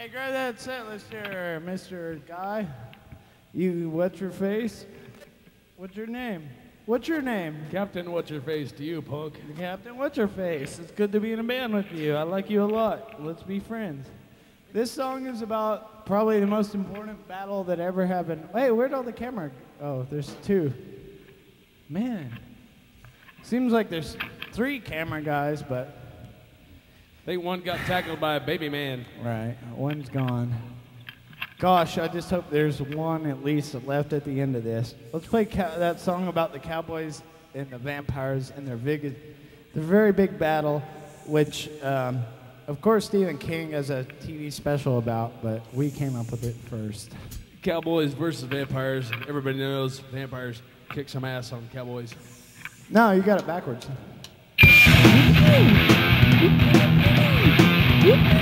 Hey, grab that set list here, Mr. Guy. You, what's your face? What's your name? What's your name? Captain, what's your face to you, punk? Captain, what's your face? It's good to be in a band with you. I like you a lot. Let's be friends. This song is about probably the most important battle that ever happened. Hey, where'd all the camera? Oh, there's two. Man, seems like there's three camera guys, but think one got tackled by a baby man. right, one's gone. Gosh, I just hope there's one at least left at the end of this. Let's play ca- that song about the cowboys and the vampires and their big, their very big battle, which, um, of course, Stephen King has a TV special about, but we came up with it first. Cowboys versus vampires. Everybody knows vampires kick some ass on cowboys. No, you got it backwards. Oh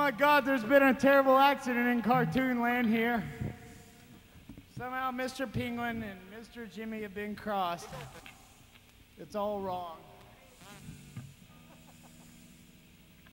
my God, there's been a terrible accident in cartoon land here. Somehow Mr. Penguin and Mr. Jimmy have been crossed. It's all wrong.